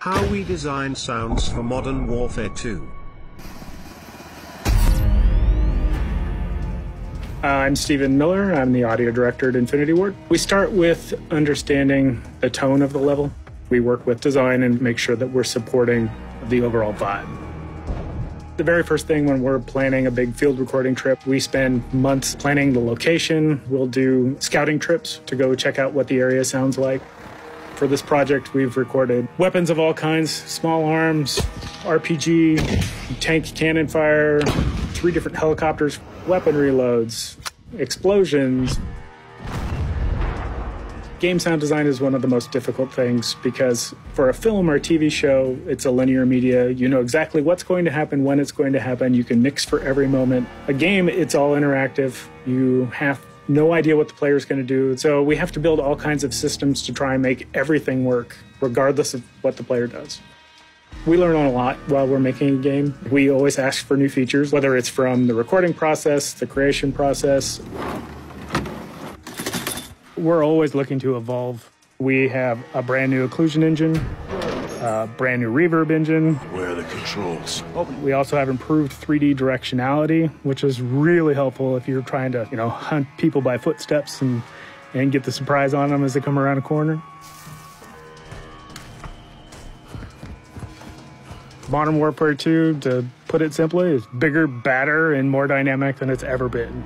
How we design sounds for Modern Warfare 2. Uh, I'm Stephen Miller. I'm the audio director at Infinity Ward. We start with understanding the tone of the level. We work with design and make sure that we're supporting the overall vibe. The very first thing when we're planning a big field recording trip, we spend months planning the location. We'll do scouting trips to go check out what the area sounds like. For this project, we've recorded weapons of all kinds small arms, RPG, tank cannon fire, three different helicopters, weapon reloads, explosions. Game sound design is one of the most difficult things because for a film or a TV show, it's a linear media. You know exactly what's going to happen, when it's going to happen. You can mix for every moment. A game, it's all interactive. You have no idea what the player is going to do. So we have to build all kinds of systems to try and make everything work, regardless of what the player does. We learn a lot while we're making a game. We always ask for new features, whether it's from the recording process, the creation process. We're always looking to evolve. We have a brand new occlusion engine, a brand new reverb engine. Where are the controls? We also have improved 3D directionality, which is really helpful if you're trying to, you know, hunt people by footsteps and, and get the surprise on them as they come around a corner. Modern Warfare 2, to put it simply, is bigger, badder, and more dynamic than it's ever been.